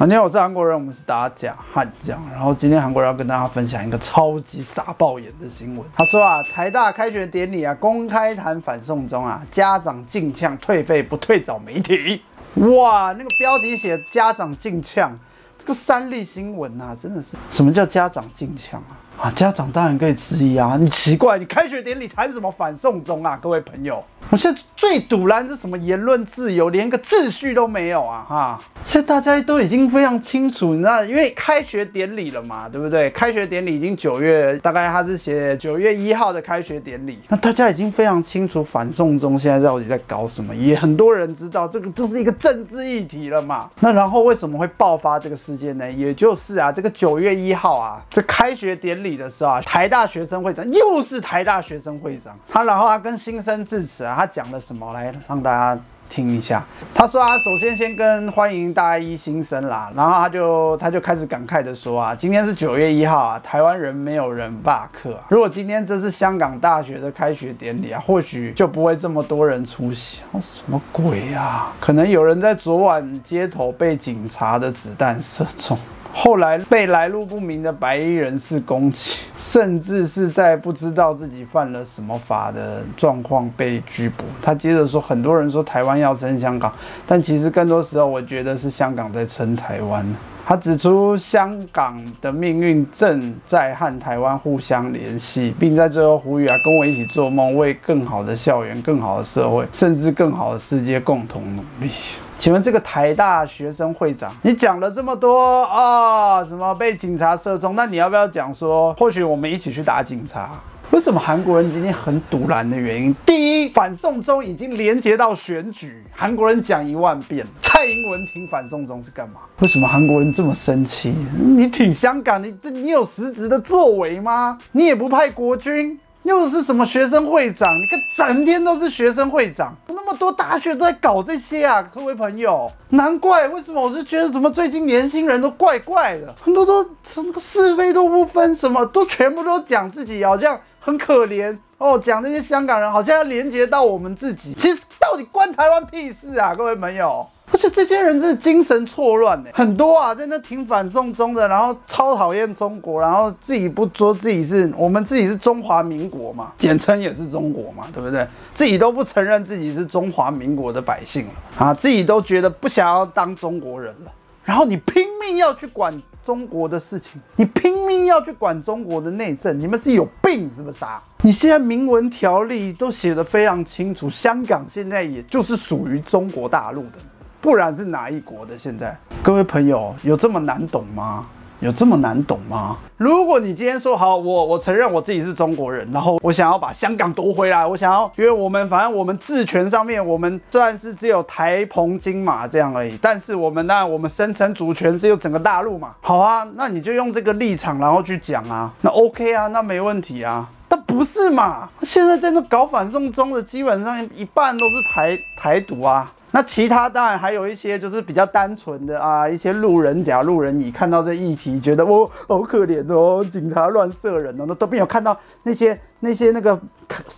啊，你好，我是韩国人，我们是打假汉将。然后今天韩国人要跟大家分享一个超级傻爆眼的新闻。他说啊，台大开学典礼啊，公开谈反送中啊，家长进呛退费不退找媒体。哇，那个标题写家长进呛，这个三立新闻啊，真的是什么叫家长进呛啊？啊，家长当然可以质疑啊，你奇怪，你开学典礼谈什么反送中啊？各位朋友，我现在最堵拦是什么言论自由，连个秩序都没有啊！哈，现在大家都已经非常清楚，你知道，因为开学典礼了嘛，对不对？开学典礼已经九月，大概他是写九月一号的开学典礼，那大家已经非常清楚反送中现在到底在搞什么，也很多人知道这个就是一个政治议题了嘛。那然后为什么会爆发这个事件呢？也就是啊，这个九月一号啊，这开学典礼的时候啊，台大学生会长又是台大学生会长，他然后他跟新生致辞啊，他讲了什么来让大家听一下。他说啊，首先先跟欢迎大一新生啦，然后他就他就开始感慨的说啊，今天是九月一号啊，台湾人没有人罢课、啊。如果今天这是香港大学的开学典礼啊，或许就不会这么多人出席。哦、什么鬼啊？可能有人在昨晚街头被警察的子弹射中。后来被来路不明的白衣人士攻击，甚至是在不知道自己犯了什么法的状况被拘捕。他接着说，很多人说台湾要撑香港，但其实更多时候我觉得是香港在撑台湾。他指出，香港的命运正在和台湾互相联系，并在最后呼吁啊，跟我一起做梦，为更好的校园、更好的社会，甚至更好的世界共同努力。请问这个台大学生会长，你讲了这么多啊，什么被警察射中？那你要不要讲说，或许我们一起去打警察？为什么韩国人今天很堵然的原因？第一，反送中已经连接到选举，韩国人讲一万遍，蔡英文挺反送中是干嘛？为什么韩国人这么生气？你挺香港，你你有实质的作为吗？你也不派国军。又是什么学生会长？你看整天都是学生会长，多大学都在搞这些啊，各位朋友，难怪为什么我是觉得怎么最近年轻人都怪怪的，很多都什么是非都不分，什么都全部都讲自己好像很可怜。哦，讲这些香港人好像要连接到我们自己，其实到底关台湾屁事啊，各位朋友。而且这些人真的精神错乱呢，很多啊，在那挺反送中的，然后超讨厌中国，然后自己不说自己是我们自己是中华民国嘛，简称也是中国嘛，对不对？自己都不承认自己是中华民国的百姓了。啊，自己都觉得不想要当中国人了，然后你拼命要去管中国的事情，你拼命要去管中国的内政，你们是有病是不是啊？你现在明文条例都写得非常清楚，香港现在也就是属于中国大陆的。不然是哪一国的？现在各位朋友有这么难懂吗？有这么难懂吗？如果你今天说好，我我承认我自己是中国人，然后我想要把香港夺回来，我想要，因为我们反正我们治权上面，我们虽然是只有台澎金马这样而已，但是我们那我们声称主权是有整个大陆嘛。好啊，那你就用这个立场，然后去讲啊，那 OK 啊，那没问题啊。但不是嘛？现在在那搞反送中的，基本上一半都是台台独啊。那其他当然还有一些就是比较单纯的啊，一些路人甲、路人乙看到这议题，觉得哦好可怜哦，警察乱射人哦，那都没有看到那些那些那个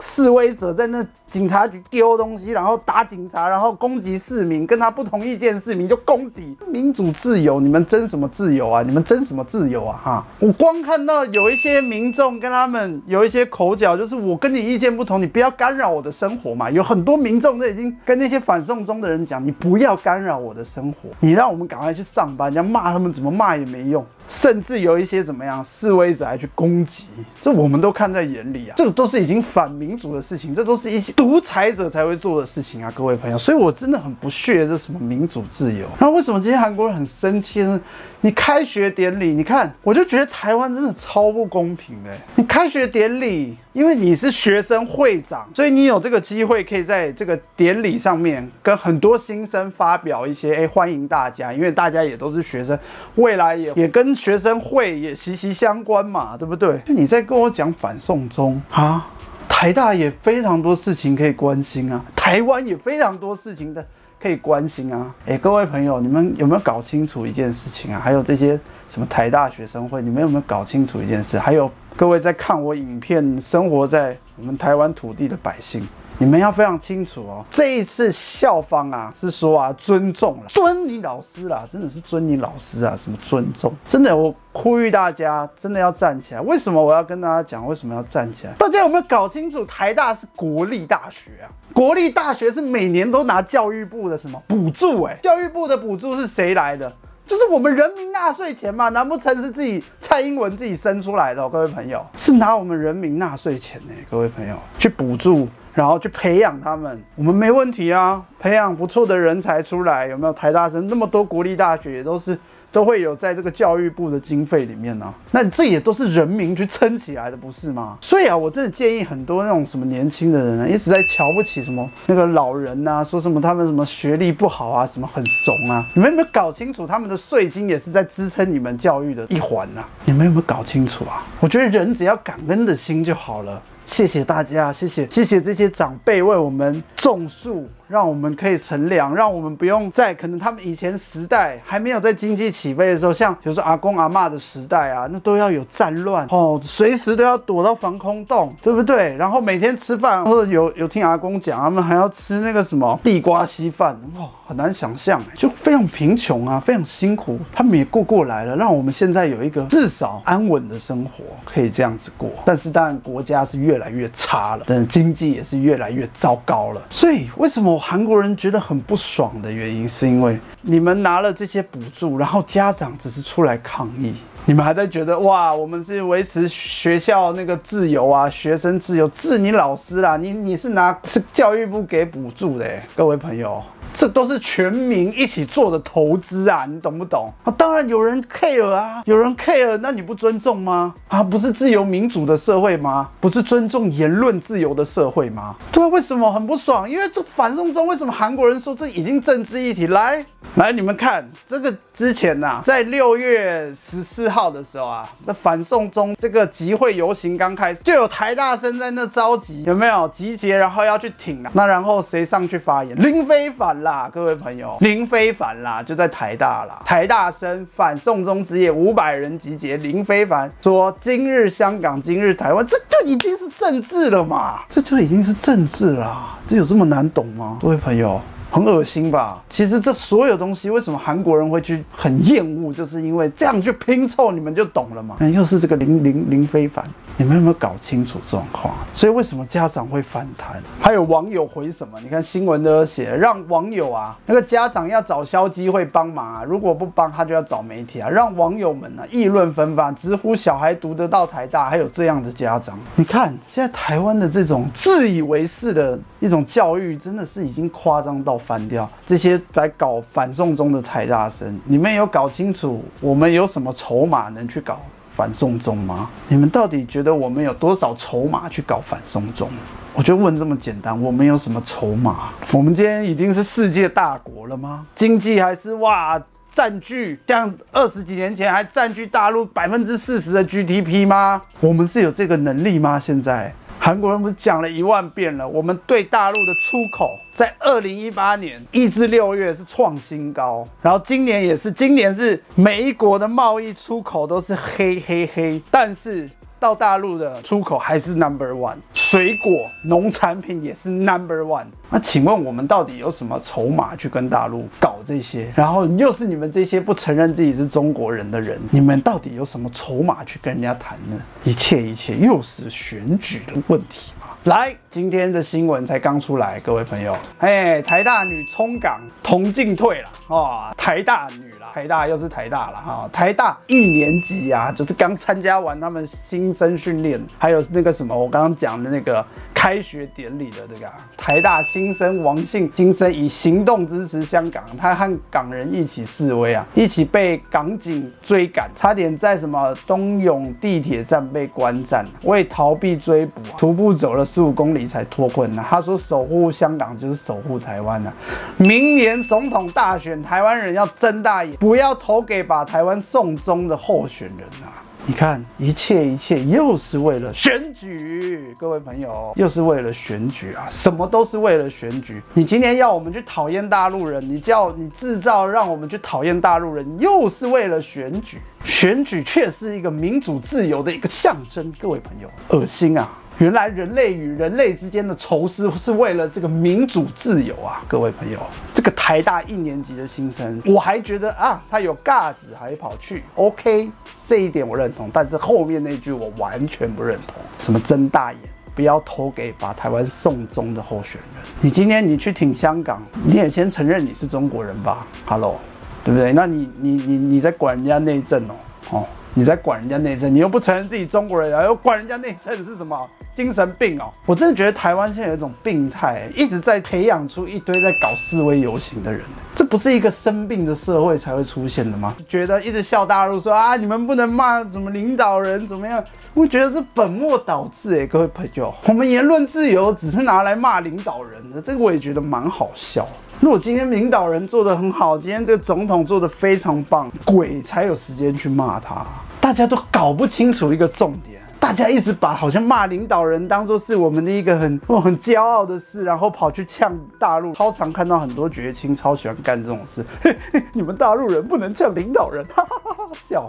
示威者在那警察局丢东西，然后打警察，然后攻击市民，跟他不同意见市民就攻击。民主自由，你们争什么自由啊？你们争什么自由啊？哈！我光看到有一些民众跟他们有一些口角，就是我跟你意见不同，你不要干扰我的生活嘛。有很多民众都已经跟那些反送中的人讲，你不要干扰我的生活，你让我们赶快去上班。人家骂他们怎么骂也没用。甚至有一些怎么样示威者还去攻击，这我们都看在眼里啊，这个都是已经反民主的事情，这都是一些独裁者才会做的事情啊，各位朋友，所以我真的很不屑这什么民主自由。那为什么今天韩国人很生气呢？你开学典礼，你看，我就觉得台湾真的超不公平的。你开学典礼，因为你是学生会长，所以你有这个机会可以在这个典礼上面跟很多新生发表一些，哎，欢迎大家，因为大家也都是学生，未来也也跟学生会也息息相关嘛，对不对？你在跟我讲反送中啊，台大也非常多事情可以关心啊，台湾也非常多事情的可以关心啊。哎，各位朋友，你们有没有搞清楚一件事情啊？还有这些什么台大学生会，你们有没有搞清楚一件事？还有各位在看我影片、生活在我们台湾土地的百姓，你们要非常清楚哦。这一次校方啊是说啊尊重了，尊你老师啦，真的是尊你老师啊，什么尊重？真的，我呼吁大家真的要站起来。为什么我要跟大家讲为什么要站起来？大家有没有搞清楚？台大是国立大学啊，国立大学是每年都拿教育部的什么补助？哎，教育部的补助是谁来的？就是我们人民纳税钱嘛，难不成是自己蔡英文自己生出来的？各位朋友，是拿我们人民纳税钱呢，各位朋友去补助，然后去培养他们，我们没问题啊，培养不错的人才出来，有没有？台大生那么多国立大学也都是。都会有在这个教育部的经费里面呢，那这也都是人民去撑起来的，不是吗？所以啊，我真的建议很多那种什么年轻的人啊，一直在瞧不起什么那个老人呐，说什么他们什么学历不好啊，什么很怂啊，你们有没有搞清楚他们的税金也是在支撑你们教育的一环呐？你们有没有搞清楚啊？我觉得人只要感恩的心就好了。谢谢大家，谢谢谢谢这些长辈为我们种树，让我们可以乘凉，让我们不用在可能他们以前时代还没有在经济起飞的时候，像比如说阿公阿妈的时代啊，那都要有战乱哦，随时都要躲到防空洞，对不对？然后每天吃饭，或者有有听阿公讲，他们还要吃那个什么地瓜稀饭，哇，很难想象，就非常贫穷啊，非常辛苦，他们也过过来了，让我们现在有一个至少安稳的生活，可以这样子过。但是当然国家是越来越差了，但经济也是越来越糟糕了。所以，为什么韩国人觉得很不爽的原因，是因为你们拿了这些补助，然后家长只是出来抗议，你们还在觉得哇，我们是维持学校那个自由啊，学生自由，治你老师啦，你你是拿是教育部给补助的，各位朋友。这都是全民一起做的投资啊，你懂不懂？啊，当然有人 care 啊，有人 care，那你不尊重吗？啊，不是自由民主的社会吗？不是尊重言论自由的社会吗？对啊，为什么很不爽？因为这反送中，为什么韩国人说这已经政治议题？来来，你们看这个之前呐，在六月十四号的时候啊，这反送中这个集会游行刚开始，就有台大生在那召集，有没有集结，然后要去挺啊？那然后谁上去发言？林非凡。啦，各位朋友，林非凡啦，就在台大啦。台大生反送中之夜，五百人集结。林非凡说：“今日香港，今日台湾，这就已经是政治了嘛？这就已经是政治啦，这有这么难懂吗？各位朋友，很恶心吧？其实这所有东西，为什么韩国人会去很厌恶？就是因为这样去拼凑，你们就懂了嘛？那又是这个林林林非凡。”你们有没有搞清楚状况？所以为什么家长会反弹？还有网友回什么？你看新闻都有写，让网友啊，那个家长要找消机会帮忙啊，如果不帮他就要找媒体啊，让网友们呢议论纷纷，直呼小孩读得到台大，还有这样的家长。你看现在台湾的这种自以为是的一种教育，真的是已经夸张到翻掉。这些在搞反送中的台大生，你们有搞清楚我们有什么筹码能去搞？反送中吗？你们到底觉得我们有多少筹码去搞反送中？我就问这么简单，我们有什么筹码？我们今天已经是世界大国了吗？经济还是哇占据像二十几年前还占据大陆百分之四十的 GDP 吗？我们是有这个能力吗？现在？韩国人不是讲了一万遍了？我们对大陆的出口，在二零一八年一至六月是创新高，然后今年也是，今年是每一国的贸易出口都是黑黑黑，但是。到大陆的出口还是 number one，水果、农产品也是 number one。那请问我们到底有什么筹码去跟大陆搞这些？然后又是你们这些不承认自己是中国人的人，你们到底有什么筹码去跟人家谈呢？一切一切又是选举的问题？来，今天的新闻才刚出来，各位朋友，哎，台大女冲港同进退了啊，台大女啦，台大又是台大啦哈，台大一年级啊，就是刚参加完他们新生训练，还有那个什么，我刚刚讲的那个。开学典礼的这个台大新生王姓新生以行动支持香港，他和港人一起示威啊，一起被港警追赶，差点在什么东涌地铁站被关站，为逃避追捕，徒步走了十五公里才脱困呢。他说守护香港就是守护台湾呢。明年总统大选，台湾人要睁大眼，不要投给把台湾送终的候选人啊。你看，一切一切又是为了选举，各位朋友，又是为了选举啊！什么都是为了选举。你今天要我们去讨厌大陆人，你叫你制造让我们去讨厌大陆人，又是为了选举。选举却是一个民主自由的一个象征，各位朋友，恶心啊！原来人类与人类之间的仇视是为了这个民主自由啊，各位朋友，这个台大一年级的新生，我还觉得啊，他有架子还跑去，OK，这一点我认同，但是后面那句我完全不认同，什么睁大眼。不要投给把台湾送中的候选人。你今天你去挺香港，你也先承认你是中国人吧？Hello，对不对？那你你你你在管人家内政哦？哦，你在管人家内政，你又不承认自己中国人，又管人家内政是什么？精神病哦！我真的觉得台湾现在有一种病态，一直在培养出一堆在搞示威游行的人。这不是一个生病的社会才会出现的吗？觉得一直笑大陆说啊，你们不能骂怎么领导人怎么样？我觉得是本末倒置哎，各位朋友，我们言论自由只是拿来骂领导人的，这个我也觉得蛮好笑。如果今天领导人做的很好，今天这个总统做的非常棒，鬼才有时间去骂他。大家都搞不清楚一个重点。大家一直把好像骂领导人当做是我们的一个很 我很骄傲的事，然后跑去呛大陆。超常看到很多绝亲超喜欢干这种事，嘿 嘿你们大陆人不能呛领导人，哈哈哈哈笑。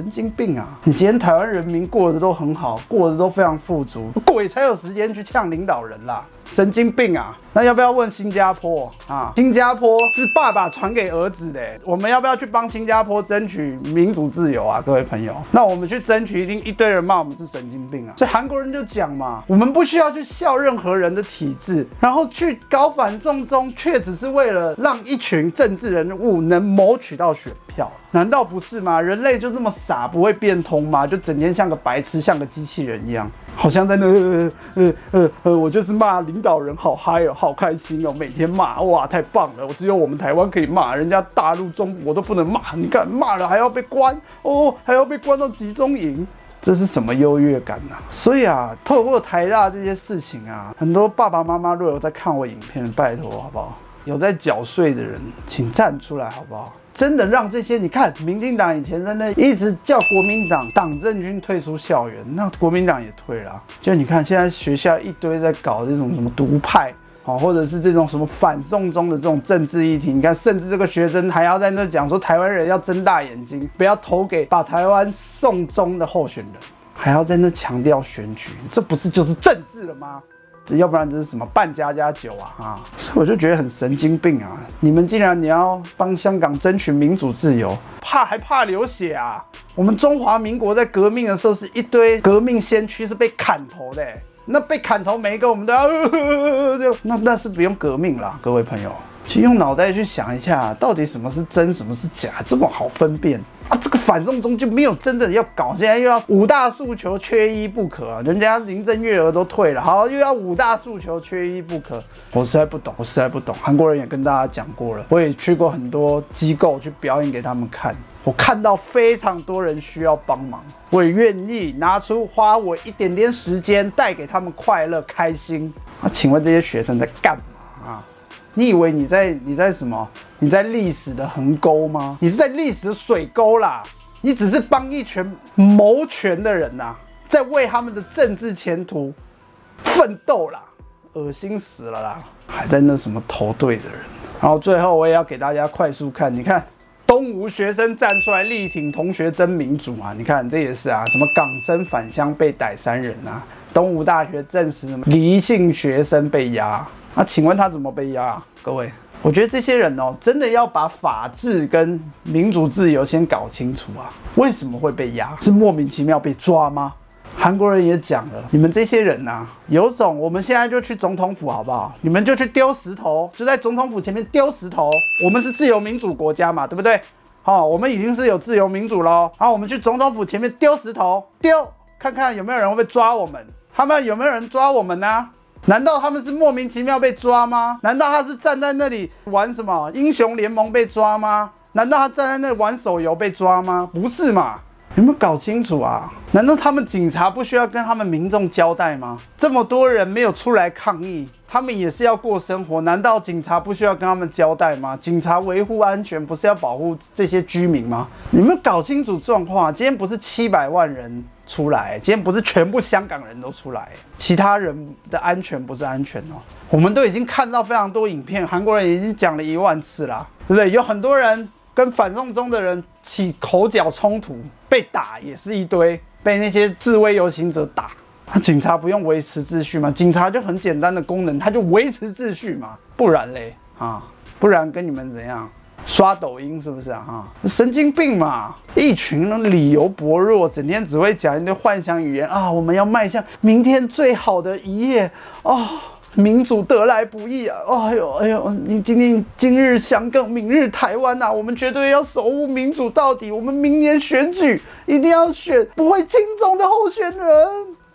神经病啊！你今天台湾人民过得都很好，过得都非常富足，鬼才有时间去呛领导人啦！神经病啊！那要不要问新加坡啊？新加坡是爸爸传给儿子的，我们要不要去帮新加坡争取民主自由啊？各位朋友，那我们去争取，一定一堆人骂我们是神经病啊！所以韩国人就讲嘛，我们不需要去笑任何人的体制，然后去搞反送中，却只是为了让一群政治人物能谋取到选票，难道不是吗？人类就这么。傻不会变通吗？就整天像个白痴，像个机器人一样，好像在那呃呃呃呃，我就是骂领导人，好嗨哦，好开心哦，每天骂哇，太棒了！我只有我们台湾可以骂，人家大陆中国都不能骂。你看骂了还要被关哦，还要被关到集中营，这是什么优越感啊？所以啊，透过台大这些事情啊，很多爸爸妈妈如果有在看我影片，拜托好不好？有在缴税的人，请站出来好不好？真的让这些你看，民进党以前在那一直叫国民党党政军退出校园，那国民党也退了。就你看，现在学校一堆在搞这种什么独派，好，或者是这种什么反送中的这种政治议题。你看，甚至这个学生还要在那讲说，台湾人要睁大眼睛，不要投给把台湾送中的候选人，还要在那强调选举，这不是就是政治了吗？要不然这是什么半家家酒啊？啊，所以我就觉得很神经病啊！你们竟然你要帮香港争取民主自由，怕还怕流血啊？我们中华民国在革命的时候是一堆革命先驱是被砍头的，那被砍头每一个我们都要就那那是不用革命了，各位朋友，请用脑袋去想一下，到底什么是真，什么是假，这么好分辨。啊，这个反送中就没有真的要搞，现在又要五大诉求缺一不可，人家林郑月娥都退了，好又要五大诉求缺一不可，我实在不懂，我实在不懂。韩国人也跟大家讲过了，我也去过很多机构去表演给他们看，我看到非常多人需要帮忙，我也愿意拿出花我一点点时间带给他们快乐开心。啊，请问这些学生在干嘛啊？你以为你在你在什么？你在历史的横沟吗？你是在历史的水沟啦！你只是帮一群谋权的人呐，在为他们的政治前途奋斗啦，恶心死了啦！还在那什么投对的人。然后最后我也要给大家快速看，你看东吴学生站出来力挺同学争民主啊！你看这也是啊，什么港生返乡被逮三人啊？东吴大学证实什么离性学生被压？那请问他怎么被压？各位，我觉得这些人哦，真的要把法治跟民主自由先搞清楚啊！为什么会被压？是莫名其妙被抓吗？韩国人也讲了，你们这些人呐，有种，我们现在就去总统府好不好？你们就去丢石头，就在总统府前面丢石头。我们是自由民主国家嘛，对不对？好，我们已经是有自由民主喽。好，我们去总统府前面丢石头，丢，看看有没有人会被抓我们？他们有没有人抓我们呢？难道他们是莫名其妙被抓吗？难道他是站在那里玩什么英雄联盟被抓吗？难道他站在那里玩手游被抓吗？不是嘛？有没有搞清楚啊？难道他们警察不需要跟他们民众交代吗？这么多人没有出来抗议，他们也是要过生活，难道警察不需要跟他们交代吗？警察维护安全不是要保护这些居民吗？你们搞清楚状况，今天不是七百万人。出来，今天不是全部香港人都出来，其他人的安全不是安全哦。我们都已经看到非常多影片，韩国人已经讲了一万次了，对不对？有很多人跟反送中的人起口角冲突，被打也是一堆，被那些示威游行者打。那警察不用维持秩序吗？警察就很简单的功能，他就维持秩序嘛，不然嘞啊，不然跟你们怎样？刷抖音是不是啊？哈，神经病嘛！一群人理由薄弱，整天只会讲一堆幻想语言啊！我们要迈向明天最好的一夜啊！民主得来不易啊！哎呦哎呦，你今天今日香港，明日台湾呐！我们绝对要守护民主到底！我们明年选举一定要选不会轻重的候选人，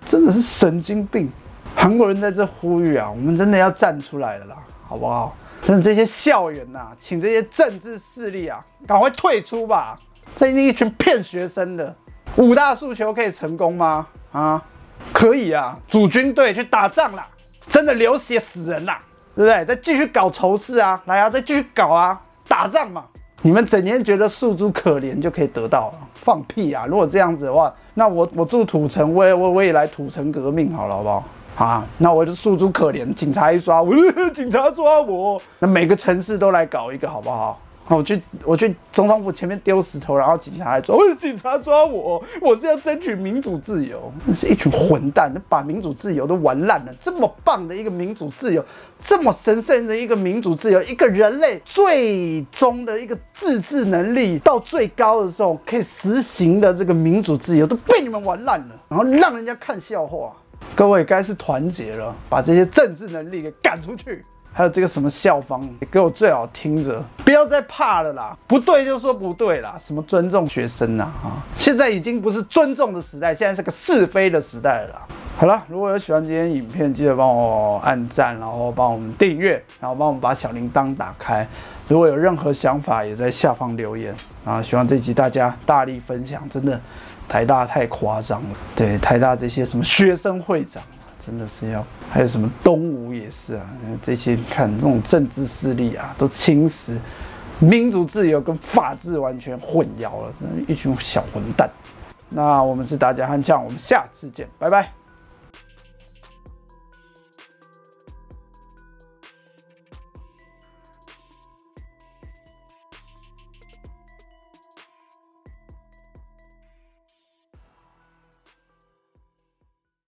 真的是神经病！韩国人在这呼吁啊，我们真的要站出来了啦，好不好？真的这些校园呐，请这些政治势力啊，赶快退出吧！这一群骗学生的五大诉求可以成功吗？啊，可以啊！组军队去打仗啦，真的流血死人啦，对不对？再继续搞仇视啊，来啊，再继续搞啊，打仗嘛！你们整天觉得诉诸可怜就可以得到了，放屁啊！如果这样子的话，那我我住土城，我也我我也来土城革命好了，好不好？啊，那我就诉诸可怜，警察一抓我，警察抓我，那每个城市都来搞一个，好不好？我去，我去总统府前面丢石头，然后警察来抓我，警察抓我，我是要争取民主自由。那是一群混蛋，把民主自由都玩烂了。这么棒的一个民主自由，这么神圣的一个民主自由，一个人类最终的一个自治能力到最高的时候可以实行的这个民主自由，都被你们玩烂了，然后让人家看笑话。各位该是团结了，把这些政治能力给赶出去。还有这个什么校方，给我最好听着，不要再怕了啦！不对就说不对啦，什么尊重学生呐啊！现在已经不是尊重的时代，现在是个是非的时代了。好了，如果有喜欢今天影片，记得帮我按赞，然后帮我们订阅，然后帮我们把小铃铛打开。如果有任何想法，也在下方留言啊！希望这集大家大力分享，真的。台大太夸张了，对台大这些什么学生会长，真的是要，还有什么东吴也是啊，这些看这种政治势力啊，都侵蚀民主自由跟法治完全混淆了，一群小混蛋。那我们是大家悍将，我们下次见，拜拜。